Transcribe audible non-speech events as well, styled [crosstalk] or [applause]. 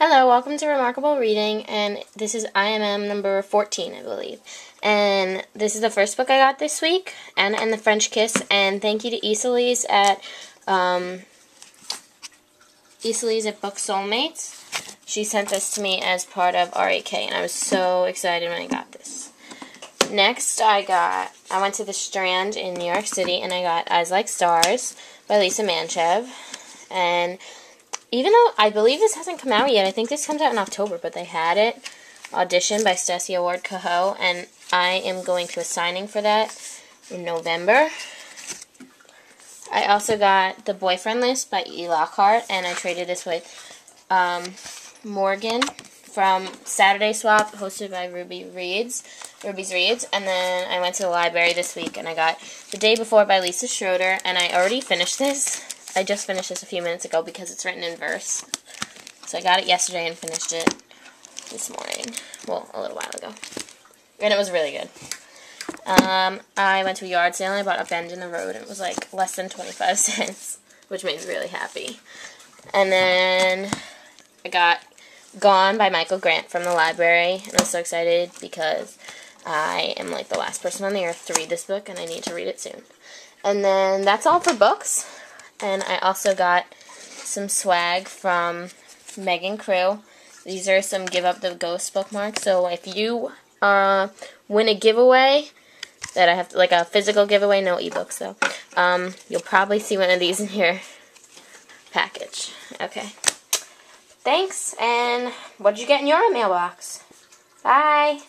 Hello, welcome to Remarkable Reading, and this is IMM number 14, I believe. And this is the first book I got this week, Anna and the French Kiss, and thank you to Iselise at, um, at Book Soulmates. She sent this to me as part of RAK, and I was so excited when I got this. Next, I got, I went to the Strand in New York City, and I got Eyes Like Stars by Lisa Mantchev, and even though I believe this hasn't come out yet, I think this comes out in October, but they had it audition by Stasia Ward Kehoe, and I am going to a signing for that in November. I also got The Boyfriend List by E. Lockhart, and I traded this with um, Morgan from Saturday Swap, hosted by Ruby Reads, Ruby's Reads, and then I went to the library this week, and I got The Day Before by Lisa Schroeder, and I already finished this. I just finished this a few minutes ago because it's written in verse. So I got it yesterday and finished it this morning. Well, a little while ago. And it was really good. Um, I went to a yard sale and I bought a bend in the road and it was like less than 25 [laughs] cents, which made me really happy. And then I got Gone by Michael Grant from the library and I was so excited because I am like the last person on the earth to read this book and I need to read it soon. And then that's all for books. And I also got some swag from Megan Crewe. These are some Give Up the Ghost bookmarks. So if you uh, win a giveaway, that I have, like a physical giveaway, no ebooks though, um, you'll probably see one of these in your package. Okay. Thanks, and what did you get in your mailbox? Bye.